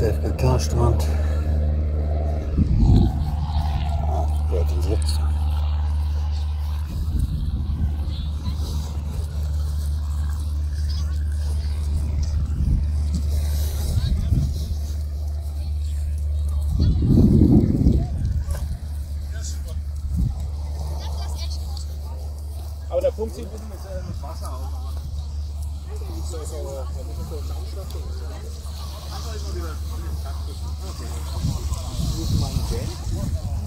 FKK-Strand. Ah, hat den jetzt? Aber der Punkt sieht ein bisschen mit, äh, mit Wasser aus. Aber so, so, muss man so einen Saumstoff und so. Okay. Muss man Gel?